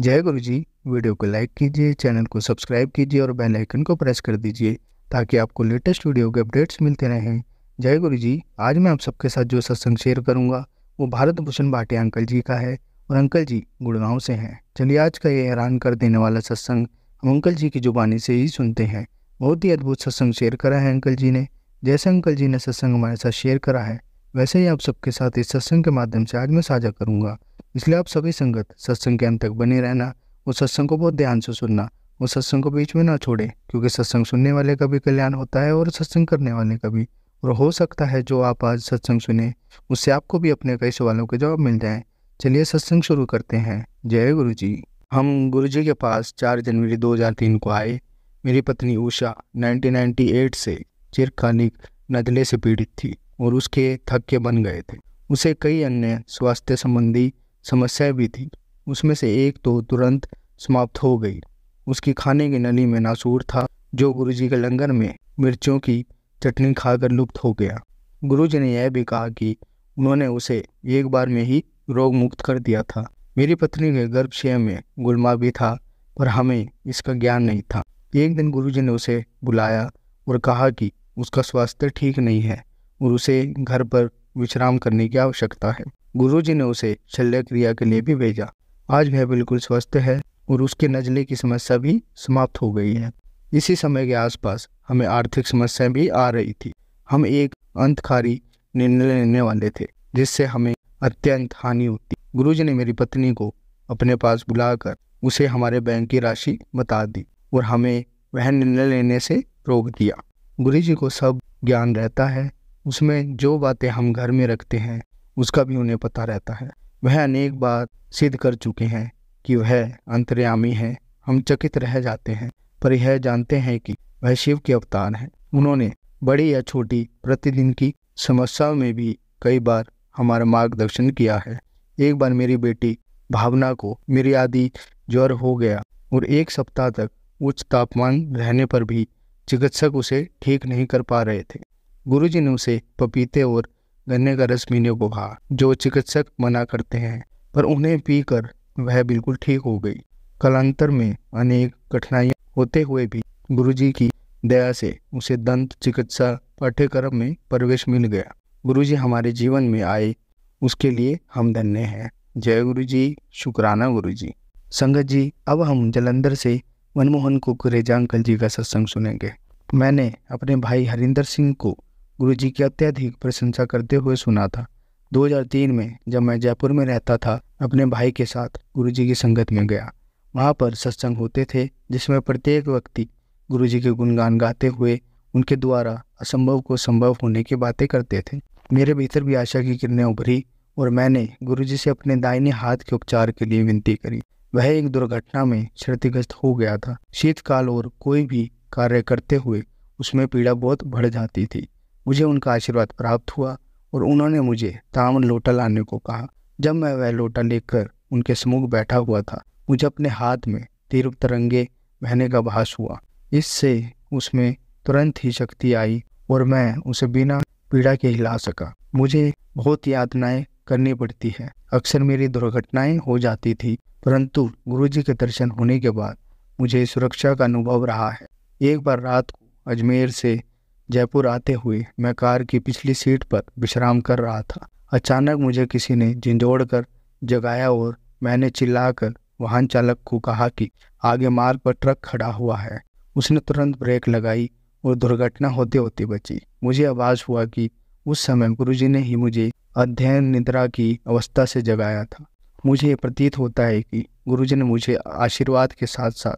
जय गुरु जी वीडियो को लाइक कीजिए, चैनल को सब्सक्राइब कीजिए और बेल आइकन को प्रेस कर दीजिए ताकि आपको लेटेस्ट वीडियो के अपडेट्स मिलते रहें। जय गुरु जी आज मैं आप सबके साथ जो सत्संग शेयर करूँगा, वो भारत भूषण भाटिया अंकल जी का है और अंकल जी गुड़गांव से हैं। चलिए, आज का ये हैरान कर देने वाला सत्संग हम अंकल जी की जुबानी से ही सुनते हैं। बहुत ही अद्भुत सत्संग शेयर करा है अंकल जी ने। जैसे अंकल जी ने सत्संग हमारे साथ शेयर करा है वैसे ही आप सबके साथ इस सत्संग के माध्यम से आज मैं साझा करूँगा। इसलिए आप सभी संगत, सत्संग के अंत तक बने रहना, उस सत्संग को बहुत ध्यान से सुनना, उस सत्संग को बीच में ना छोड़े, क्योंकि सत्संग सुनने वाले का भी कल्याण होता है और सत्संग करने वाले का भी। और हो सकता है जो आप आज सत्संग सुने, उससे आपको भी अपने कई सवालों के जवाब मिल जाएँ। चलिए सत्संग शुरू करते हैं। जय गुरु जी। हम गुरु जी के पास चार जनवरी 2003 को आए। मेरी पत्नी उषा 1998 से चिरकालिक नजले से पीड़ित थी। और उसके थक्के बन गए थे। उसे कई अन्य स्वास्थ्य संबंधी समस्याएँ भी थी। उसमें से एक तो तुरंत समाप्त हो गई। उसकी खाने की नली में नासूर था, जो गुरुजी के लंगर में मिर्चों की चटनी खाकर लुप्त हो गया। गुरुजी ने यह भी कहा कि उन्होंने उसे एक बार में ही रोग मुक्त कर दिया था। मेरी पत्नी के गर्भशय में गुलमा भी था, पर हमें इसका ज्ञान नहीं था। एक दिन गुरुजी ने उसे बुलाया और कहा कि उसका स्वास्थ्य ठीक नहीं है। और उसे घर पर विश्राम करने की आवश्यकता है। गुरुजी ने उसे शल्य क्रिया के लिए भी भेजा। आज वह बिल्कुल स्वस्थ है और उसके नजले की समस्या भी समाप्त हो गई है। इसी समय के आसपास हमें आर्थिक समस्याएँ भी आ रही थी। हम एक अंतकारी निर्णय लेने वाले थे, जिससे हमें अत्यंत हानि होती। गुरुजी ने मेरी पत्नी को अपने पास बुलाकर उसे हमारे बैंक की राशि बता दी और हमें वह निर्णय लेने से रोक दिया। गुरु जी को सब ज्ञान रहता है उसमें जो बातें हम घर में रखते हैं, उसका भी उन्हें पता रहता है। वह अनेक बार सिद्ध कर चुके हैं कि वह अंतर्यामी है, हम चकित रह जाते हैं, पर यह जानते हैं कि वह शिव के अवतार हैं। उन्होंने बड़ी या छोटी प्रतिदिन की समस्याओं में भी कई बार हमारा मार्गदर्शन किया है। एक बार मेरी बेटी भावना को मेरी आदि ज्वर हो गया और एक सप्ताह तक उच्च तापमान रहने पर भी चिकित्सक उसे ठीक नहीं कर पा रहे थे। गुरुजी ने उसे पपीते और गन्ने का रस पीने को कहा, जो चिकित्सक मना करते हैं, पर उन्हें पीकर वह बिल्कुल ठीक हो गई। कलांतर में अनेक कठिनाइयाँ होते हुए भी गुरुजी की दया से उसे दंत चिकित्सा पाठ्यक्रम में प्रवेश मिल गया। गुरुजी हमारे जीवन में आए, उसके लिए हम धन्य हैं। जय गुरु जी शुक्राना गुरु जी संगत जी, अब हम जलंधर से मनमोहन कुकरेजा अंकल जी का सत्संग सुनेंगे। मैंने अपने भाई हरिंदर सिंह को गुरु जी की अत्यधिक प्रशंसा करते हुए सुना था। 2003 में, जब मैं जयपुर में रहता था, अपने भाई के साथ गुरु जी की संगत में गया। वहाँ पर सत्संग होते थे, जिसमें प्रत्येक व्यक्ति गुरु जी के गुणगान गाते हुए उनके द्वारा असंभव को संभव होने की बातें करते थे। मेरे भीतर भी आशा की किरणें उभरी, और मैंने गुरुजी से अपने दाहिने हाथ के उपचार के लिए विनती करी। वह एक दुर्घटना में क्षतिग्रस्त हो गया था। शीतकाल और कोई भी कार्य करते हुए उसमें पीड़ा बहुत बढ़ जाती थी। मुझे उनका आशीर्वाद प्राप्त हुआ और उन्होंने मुझे तामन लोटा लाने को कहा। जब मैं वह लोटा लेकर उनके सम्मुख बैठा हुआ था, मुझे अपने हाथ में तीर तरंगे बहने का भास हुआ। इससे उसमें तुरंत ही शक्ति आई और मैं उसे बिना पीड़ा के हिला सका। मुझे बहुत यातनाएँ करनी पड़ती है। अक्सर मेरी दुर्घटनाएँ हो जाती थी, परंतु गुरुजी के दर्शन होने के बाद मुझे सुरक्षा का अनुभव रहा है। एक बार रात को अजमेर से जयपुर आते हुए मैं कार की पिछली सीट पर विश्राम कर रहा था। अचानक मुझे किसी ने झिंझोड़ कर जगाया और मैंने चिल्लाकर वाहन चालक को कहा कि आगे मार्ग पर ट्रक खड़ा हुआ है। उसने तुरंत ब्रेक लगाई और दुर्घटना होते होते बची। मुझे आवाज़ हुआ कि उस समय गुरुजी ने ही मुझे अध्ययन निद्रा की अवस्था से जगाया था। मुझे प्रतीत होता है कि गुरुजी ने मुझे आशीर्वाद के साथ साथ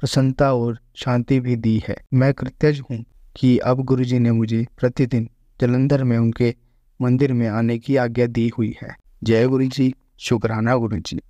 प्रसन्नता और शांति भी दी है। मैं कृतज्ञ हूँ कि अब गुरुजी ने मुझे प्रतिदिन जलंधर में उनके मंदिर में आने की आज्ञा दी हुई है। जय गुरु जी शुक्राना गुरु जी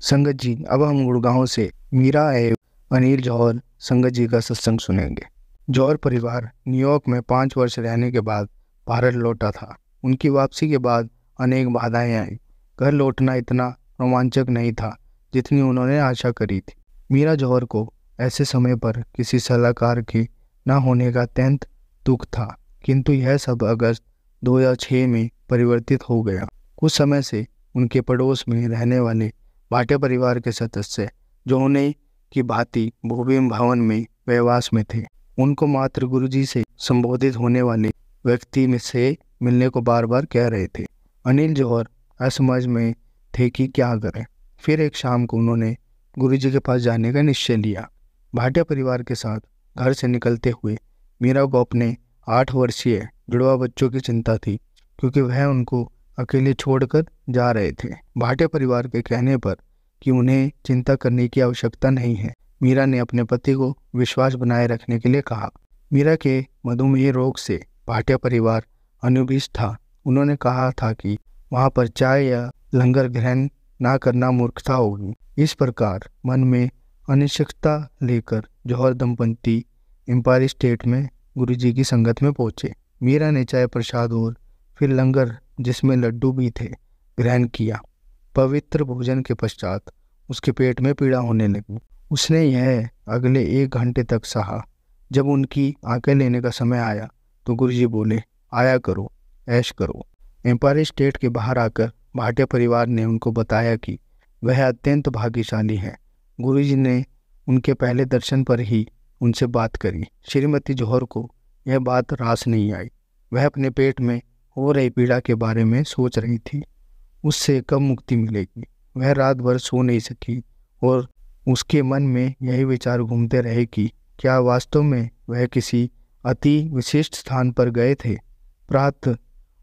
संगत जी, अब हम गुड़गांव से मीरा एवं अनिल जौहर संगत जी का सत्संग सुनेंगे। जौहर परिवार न्यूयॉर्क में पाँच वर्ष रहने के बाद भारत लौटा था। उनकी वापसी के बाद अनेक बाधाएँ आई। घर लौटना इतना रोमांचक नहीं था जितनी उन्होंने आशा करी थी। मीरा जौहर को ऐसे समय पर किसी सलाहकार के न होने का अत्यंत दुख था, किंतु यह सब अगस्त 2006 में परिवर्तित हो गया। कुछ समय से उनके पड़ोस में रहने वाले भाटिया परिवार के सदस्य, जो उन्हें की भांति भूमिम भवन में व्यवास में थे, उनको मात्र गुरुजी से संबोधित होने वाले व्यक्ति में से मिलने को बार बार कह रहे थे। अनिल जौहर असमझ में थे कि क्या करें, फिर एक शाम को उन्होंने गुरुजी के पास जाने का निश्चय लिया। भाटिया परिवार के साथ घर से निकलते हुए मीरा को अपने आठ वर्षीय जुड़वा बच्चों की चिंता थी, क्योंकि वह उनको अकेले छोड़कर जा रहे थे। भाटिया परिवार के कहने पर कि उन्हें चिंता करने की आवश्यकता नहीं है, मीरा ने अपने पति को विश्वास बनाए रखने के लिए कहा। मीरा के मधुमेह रोग से भाटिया परिवार अनुभिष था। उन्होंने कहा था कि वहाँ पर चाय या लंगर ग्रहण ना करना मूर्खता होगी। इस प्रकार मन में अनिश्चितता लेकर जौहर दंपति एम्पायर स्टेट में गुरुजी की संगत में पहुँचे। मीरा ने चाय प्रसाद और फिर लंगर, जिसमें लड्डू भी थे, ग्रहण किया। पवित्र भोजन के पश्चात उसके पेट में पीड़ा होने लगी। उसने यह अगले एक घंटे तक सहा। जब उनकी आँखें लेने का समय आया तो गुरुजी बोले, आया करो, ऐश करो। एम्पायर स्टेट के बाहर आकर भाटिया परिवार ने उनको बताया कि वह अत्यंत भाग्यशाली है। गुरुजी ने उनके पहले दर्शन पर ही उनसे बात करी। श्रीमती जौहर को यह बात रास नहीं आई। वह अपने पेट में हो रही पीड़ा के बारे में सोच रही थी। उससे कब मुक्ति मिलेगी? वह रात भर सो नहीं सकी और उसके मन में यही विचार घूमते रहे कि क्या वास्तव में वह किसी अति विशिष्ट स्थान पर गए थे? प्रात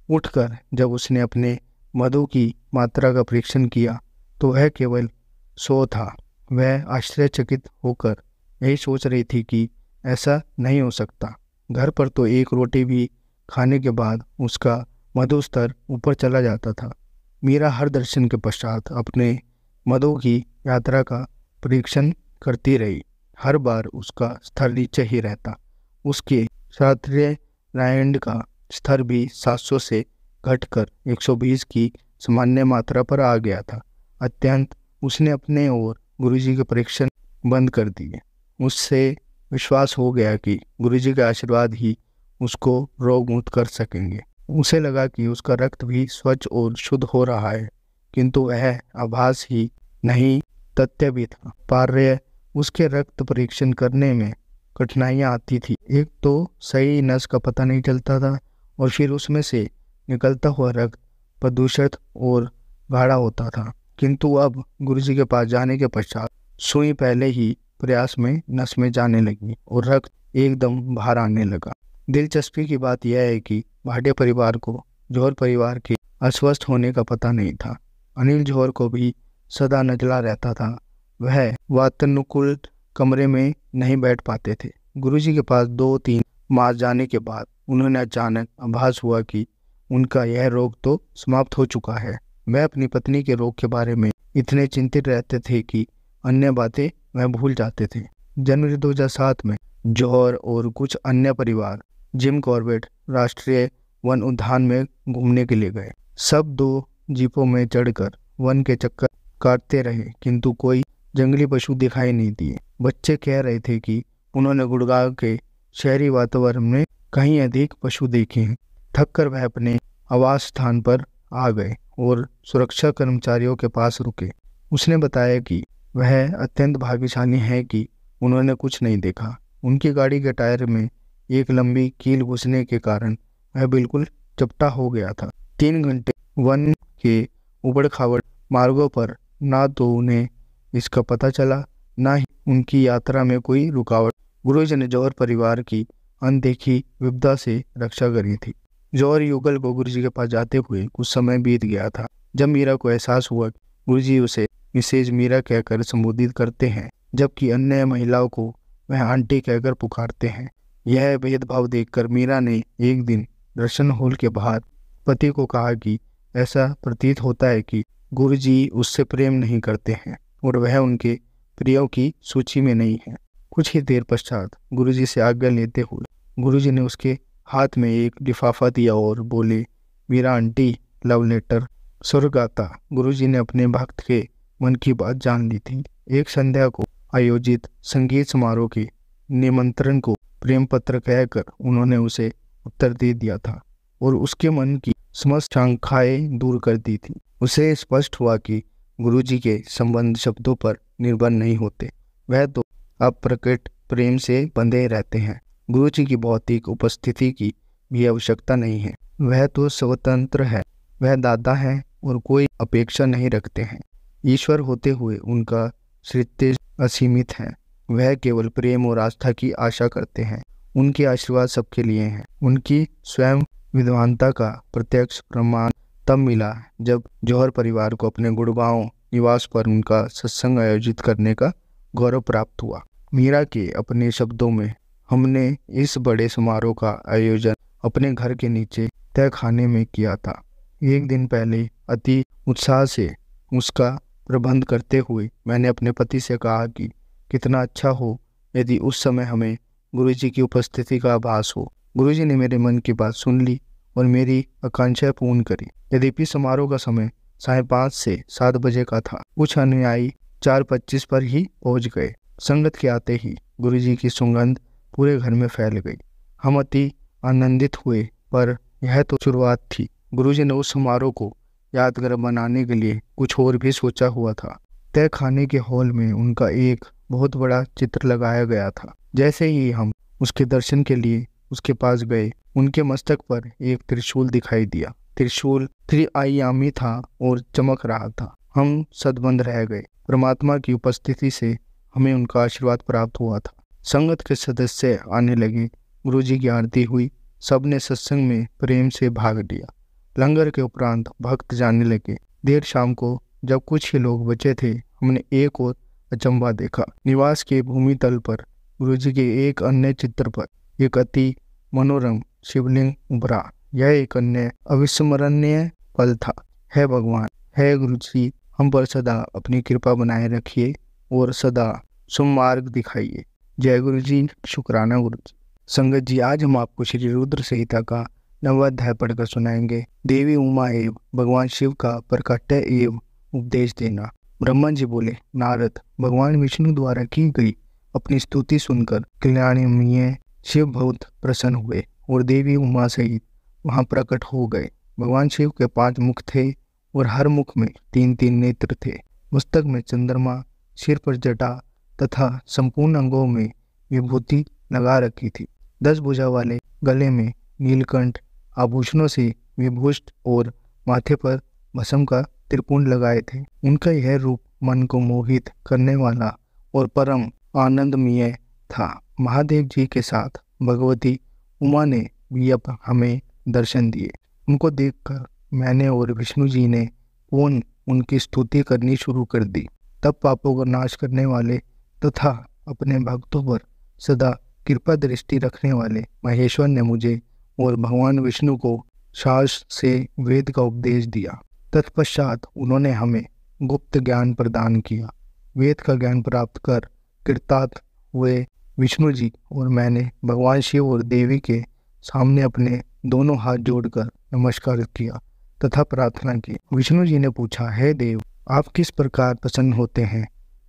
उठकर जब उसने अपने मधु की मात्रा का परीक्षण किया तो वह केवल सो था। वह आश्चर्यचकित होकर यही सोच रही थी कि ऐसा नहीं हो सकता। घर पर तो एक रोटी भी खाने के बाद उसका मधु स्तर ऊपर चला जाता था। मीरा हर दर्शन के पश्चात अपने मधु की यात्रा का परीक्षण करती रही। हर बार उसका स्तर नीचे ही रहता। उसके क्षत्रिय नारायण का स्तर भी 700 से घटकर 120 की सामान्य मात्रा पर आ गया था। अत्यंत उसने अपने और गुरुजी के परीक्षण बंद कर दिए। उससे विश्वास हो गया कि गुरुजी के आशीर्वाद ही उसको रोग मुक्त कर सकेंगे। उसे लगा कि उसका रक्त भी स्वच्छ और शुद्ध हो रहा है, किंतु वह आभास ही नहीं, तथ्य भी था। पार्य, उसके रक्त परीक्षण करने में कठिनाइयाँ आती थी। एक तो सही नस का पता नहीं चलता था और फिर उसमें से निकलता हुआ रक्त प्रदूषित और गाढ़ा होता था। किंतु अब गुरुजी के पास जाने के पश्चात, सुई पहले ही प्रयास में नस में जाने लगी और रक्त एकदम बाहर आने लगा। दिलचस्पी की बात यह है कि भाटिया परिवार को जौहर परिवार के अस्वस्थ होने का पता नहीं था। अनिल जौहर को भी सदा नजला रहता था। वह वातानुकूल कमरे में नहीं बैठ पाते थे। गुरुजी के पास दो तीन मास जाने के बाद उन्होंने अचानक आभास हुआ कि उनका यह रोग तो समाप्त हो चुका है। वह अपनी पत्नी के रोग के बारे में इतने चिंतित रहते थे कि अन्य बातें वह भूल जाते थे। जनवरी 2007 में जौहर और कुछ अन्य परिवार जिम कॉर्बेट राष्ट्रीय वन उद्यान में घूमने के लिए गए। सब दो जीपों में चढ़कर वन के चक्कर काटते रहे, किंतु कोई जंगली पशु दिखाई नहीं दिए। बच्चे कह रहे थे कि उन्होंने गुड़गांव के शहरी वातावरण में कहीं अधिक पशु देखे हैं। थक कर वह अपने आवास स्थान पर आ गए और सुरक्षा कर्मचारियों के पास रुके। उसने बताया कि वह अत्यंत भाग्यशाली है कि उन्होंने कुछ नहीं देखा। उनकी गाड़ी के टायर में एक लंबी कील घुसने के कारण वह बिल्कुल चपटा हो गया था। तीन घंटे वन के उबड़ खाबड़ मार्गों पर ना तो उन्हें इसका पता चला, ना ही उनकी यात्रा में कोई रुकावट। गुरुजी ने जौहर परिवार की अनदेखी विपदा से रक्षा करी थी। जौहर युगल को गुरुजी के पास जाते हुए कुछ समय बीत गया था। जब मीरा को एहसास हुआ गुरुजी उसे मिसेज मीरा कहकर संबोधित करते हैं, जबकि अन्य महिलाओं को वह आंटी कहकर पुकारते हैं। यह भेदभाव देखकर मीरा ने एक दिन दर्शन हॉल के बाहर पति को कहा कि ऐसा प्रतीत होता है कि गुरुजी उससे प्रेम नहीं करते हैं और वह उनके प्रियों की सूची में नहीं है। कुछ ही देर पश्चात गुरुजी से आज्ञा लेते हुए गुरुजी ने उसके हाथ में एक लिफाफा दिया और बोले, मीरा आंटी, लव लेटर स्वर्गाता गुरुजी ने अपने भक्त के मन की बात जान ली थी। एक संध्या को आयोजित संगीत समारोह के निमंत्रण को प्रेम पत्र कहकर उन्होंने उसे उत्तर दे दिया था और उसके मन की समस्त शंखाएँ दूर कर दी थी। उसे स्पष्ट हुआ कि गुरु जी के संबंध शब्दों पर निर्भर नहीं होते। वह तो अप्रकट प्रेम से बंधे रहते हैं। गुरु जी की भौतिक उपस्थिति की भी आवश्यकता नहीं है। वह तो स्वतंत्र है। वह दादा है और कोई अपेक्षा नहीं रखते हैं। ईश्वर होते हुए उनका सृत्य असीमित है। वह केवल प्रेम और आस्था की आशा करते हैं। उनके आशीर्वाद सबके लिए हैं। उनकी स्वयं विद्वानता का प्रत्यक्ष प्रमाण तब मिला जब जौहर परिवार को अपने गुड़गांव निवास पर उनका सत्संग आयोजित करने का गौरव प्राप्त हुआ। मीरा के अपने शब्दों में, हमने इस बड़े समारोह का आयोजन अपने घर के नीचे तय खाने में किया था। एक दिन पहले अति उत्साह से उसका प्रबंध करते हुए मैंने अपने पति से कहा कि कितना अच्छा हो यदि उस समय हमें गुरुजी की उपस्थिति का आभास हो। गुरुजी ने मेरे मन की बात सुन ली और मेरी आकांक्षा पूर्ण करी। यद्यपि समारोह का समय साढ़े पाँच से सात बजे का था, कुछ अनुयायी चार पच्चीस पर ही पहुँच गए। संगत के आते ही गुरुजी की सुगंध पूरे घर में फैल गई। हम अति आनंदित हुए, पर यह तो शुरुआत थी। गुरुजी ने उस समारोह को यादगार बनाने के लिए कुछ और भी सोचा हुआ था। तय खाने के हॉल में उनका एक बहुत बड़ा चित्र लगाया गया था। जैसे ही हम उसके दर्शन के लिए उसके पास गए, उनके मस्तक पर एक त्रिशूल दिखाई दिया। त्रिशूल त्रिआयामी था और चमक रहा था। हम सदबंद रह गए। परमात्मा की उपस्थिति से हमें उनका आशीर्वाद प्राप्त हुआ था। संगत के सदस्य आने लगे। गुरु जी की आरती हुई। सबने सत्संग में प्रेम से भाग लिया। लंगर के उपरांत भक्त जाने लगे। देर शाम को जब कुछ ही लोग बचे थे, हमने एक और अचंबा देखा। निवास के भूमि तल पर गुरु के एक अन्य चित्र पर एक अति मनोरम शिवलिंग उभरा। यह एक अन्य अविस्मरणीय पल था। है भगवान, है गुरु जी हम पर सदा अपनी कृपा बनाए रखिए और सदा सुमार्ग दिखाइए। जय गुरु जी शुक्राना गुरु जी संगत जी, आज हम आपको श्री रुद्र संहिता का नवाध्याय पढ़कर सुनाएँगे। देवी उमा एवं भगवान शिव का प्रकट्य एवं उपदेश देना। ब्रह्मा जी बोले, नारद, भगवान विष्णु द्वारा की गई अपनी स्तुति सुनकर कल्याणी शिव बहुत प्रसन्न हुए और देवी उमा सहित वहाँ प्रकट हो गए। भगवान शिव के पाँच मुख थे और हर मुख में तीन तीन नेत्र थे। मस्तक में चंद्रमा, सिर पर जटा तथा संपूर्ण अंगों में विभूति लगा रखी थी। दस भुजा वाले गले में नीलकंठ आभूषणों से विभूषित और माथे पर भसम का त्रिपुंड लगाए थे। उनका यह रूप मन को मोहित करने वाला और परम आनंदमय था। महादेव जी के साथ भगवती उमा ने भी अब हमें दर्शन दिए। उनको देखकर मैंने और विष्णु जी ने पूर्ण उनकी स्तुति करनी शुरू कर दी। तब पापों का नाश करने वाले तथा अपने भक्तों पर सदा कृपा दृष्टि रखने वाले महेश्वर ने मुझे और भगवान विष्णु को सास से वेद का उपदेश दिया। तत्पश्चात उन्होंने हमें गुप्त ज्ञान प्रदान किया। वेद का ज्ञान प्राप्त कर कृतार्थ हुए विष्णु जी और मैंने भगवान शिव और देवी के सामने अपने दोनों हाथ जोड़कर नमस्कार किया तथा प्रार्थना की। विष्णु जी ने पूछा, है देव, आप किस प्रकार प्रसन्न होते हैं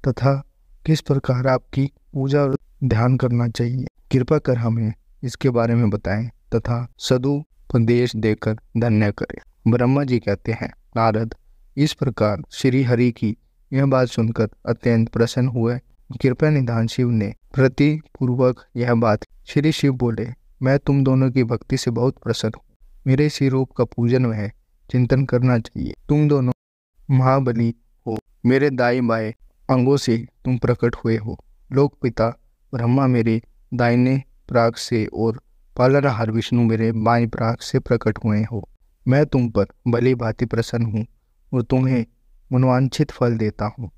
तथा किस प्रकार आपकी पूजा और ध्यान करना चाहिए? कृपा कर हमें इसके बारे में बताएँ। तथा सदुपदेश देकर धन्य करे। ब्रह्मा जी कहते हैं, नारद, इस प्रकार श्री हरि की यह बात सुनकर अत्यंत प्रसन्न हुए। कृपया निधान शिव ने प्रति पूर्वक यह बात श्री शिव बोले। मैं तुम दोनों की भक्ति से बहुत प्रसन्न हूँ। मेरे इसी रूप का पूजन वह चिंतन करना चाहिए। तुम दोनों महाबली हो। मेरे दाई बाएँ अंगों से तुम प्रकट हुए हो। लोक पिता ब्रह्मा मेरे दाहिने प्राग से और पालनहार विष्णु मेरे बाएँ प्राग से प्रकट हुए हो। मैं तुम पर भली भांति प्रसन्न हूँ और तुम्हें मनवांछित फल देता हूँ।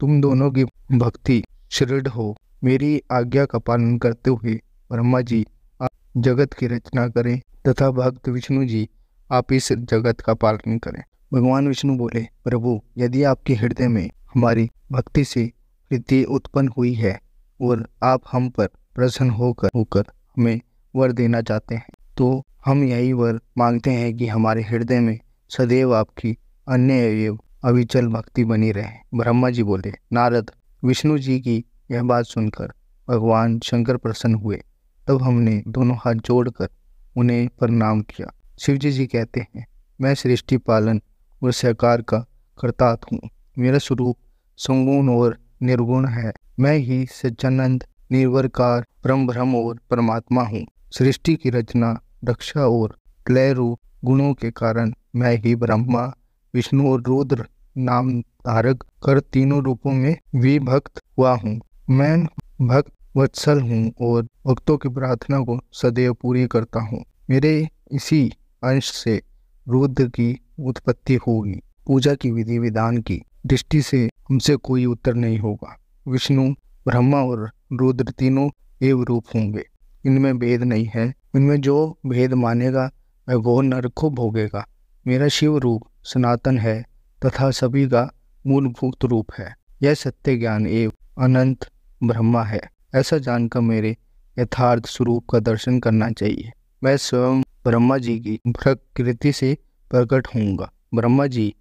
तुम दोनों की भक्ति श्रृढ़ हो। मेरी आज्ञा का पालन करते हुए ब्रह्मा जी, आप जगत की रचना करें तथा भक्त विष्णु जी, आप इस जगत का पालन करें। भगवान विष्णु बोले, प्रभु, यदि आपके हृदय में हमारी भक्ति से प्रीति उत्पन्न हुई है और आप हम पर प्रसन्न होकर होकर हमें वर देना चाहते हैं। तो हम यही वर मांगते हैं कि हमारे हृदय में सदैव आपकी अन्य एवं अविचल भक्ति बनी रहे। ब्रह्मा जी बोले, नारद, विष्णु जी की यह बात सुनकर भगवान शंकर प्रसन्न हुए। तब हमने दोनों हाथ जोड़कर उन्हें प्रणाम किया। शिव जी जी कहते हैं, मैं सृष्टि पालन और सहकार का करता हूँ। मेरा स्वरूप संगुण और निर्गुण है। मैं ही सच्चानंद निर्वरकार परम ब्रह्म और परमात्मा हूँ। सृष्टि की रचना, रक्षा और क्लय रूप गुणों के कारण मैं ही ब्रह्मा, विष्णु और रुद्र नाम धारक कर तीनों रूपों में विभक्त हुआ हूँ। मैं भक्त, वत्सल हूँ और भक्तों की प्रार्थना को सदैव पूरी करता हूँ। मेरे इसी अंश से रुद्र की उत्पत्ति होगी। पूजा की विधि विधान की दृष्टि से हमसे कोई उत्तर नहीं होगा। विष्णु, ब्रह्मा और रुद्र तीनों एव रूप होंगे। इनमें भेद नहीं है। इनमें जो भेद मानेगा, वह वो नरक भोगेगा। मेरा शिव रूप सनातन है, तथा सभी का मूलभूत रूप है। यह सत्य ज्ञान एवं अनंत ब्रह्मा है। ऐसा जानकर मेरे यथार्थ स्वरूप का दर्शन करना चाहिए। मैं स्वयं ब्रह्मा जी की प्रकृति से प्रकट होऊँगा। ब्रह्मा जी,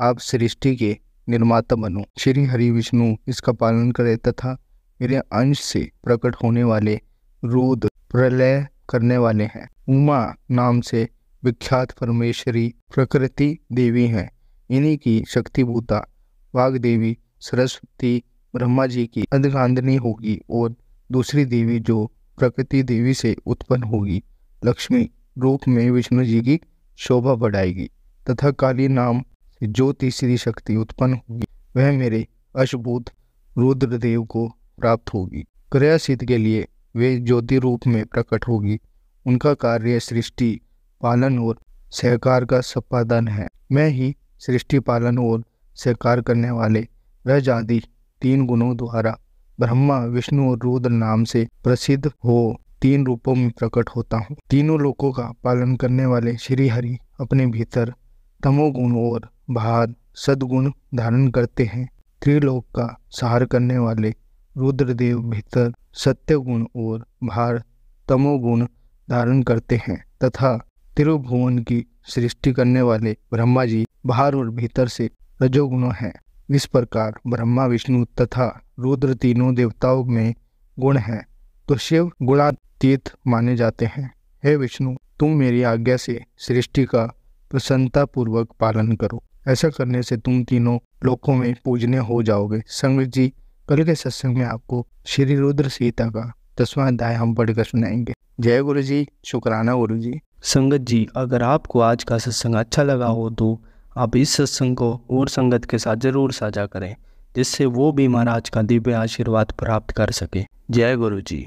आप सृष्टि के निर्माता बनो। श्री हरि विष्णु इसका पालन करे तथा मेरे अंश से प्रकट होने वाले रुद्र प्रलय करने वाले हैं। उमा नाम से विख्यात परमेश्वरी प्रकृति देवी हैं। इन्हीं की शक्तिभूता वाग देवी सरस्वती ब्रह्मा जी की अर्धकांदनी होगी और दूसरी देवी जो प्रकृति देवी से उत्पन्न होगी, लक्ष्मी रूप में विष्णु जी की शोभा बढ़ाएगी तथा काली नाम से जो तीसरी शक्ति उत्पन्न होगी, वह मेरे अशभूत रुद्रदेव को प्राप्त होगी। क्रियासिद्ध के लिए वे ज्योति रूप में प्रकट होगी। उनका कार्य सृष्टि, पालन और सहकार का संपादन है। मैं ही सृष्टि, पालन और सहकार करने वाले वह जाति तीन गुणों द्वारा ब्रह्मा, विष्णु और रुद्र नाम से प्रसिद्ध हो, तीन रूपों में प्रकट होता हूँ। तीनों लोकों का पालन करने वाले श्री हरि अपने भीतर तमोगुण और बाहर सदगुण धारण करते हैं। त्रिलोक का सहार करने वाले रुद्रदेव भीतर सत्य गुण और बाहर तमोगुण धारण करते हैं तथा त्रिभुवन की सृष्टि करने वाले ब्रह्मा जी बाहर और भीतर से रजोगुण हैं। इस प्रकार ब्रह्मा, विष्णु तथा रुद्र तीनों देवताओं में गुण हैं तो शिव गुणातीत माने जाते हैं। हे विष्णु, तुम मेरी आज्ञा से सृष्टि का प्रसन्नता पूर्वक पालन करो। ऐसा करने से तुम तीनों लोकों में पूजने हो जाओगे। संगत जी कल के सत्संग में आपको श्री रुद्र सीता का दसवां अध्याय हम पढ़कर सुनाएँगे। जय गुरु जी शुक्राना गुरु जी संगत जी, अगर आपको आज का सत्संग अच्छा लगा हो तो आप इस सत्संग को और संगत के साथ ज़रूर साझा करें, जिससे वो भी महाराज का दिव्य आशीर्वाद प्राप्त कर सके। जय गुरु जी